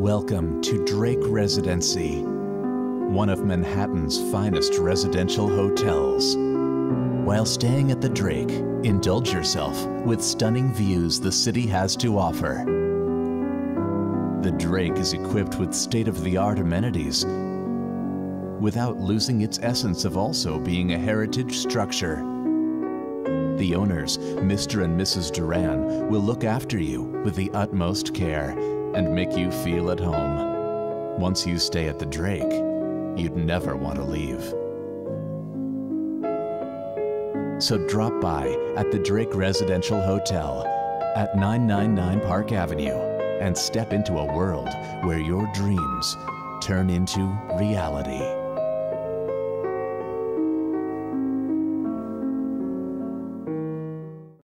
Welcome to Drake Residency, one of Manhattan's finest residential hotels. While staying at the Drake, indulge yourself with stunning views the city has to offer. The Drake is equipped with state of the art amenities without losing its essence of also being a heritage structure. The owners, Mr. and Mrs. Doran, will look after you with the utmost care and make you feel at home. Once you stay at the Drake, you'd never want to leave. So drop by at the Drake Residential Hotel at 999 Park Avenue and step into a world where your dreams turn into reality.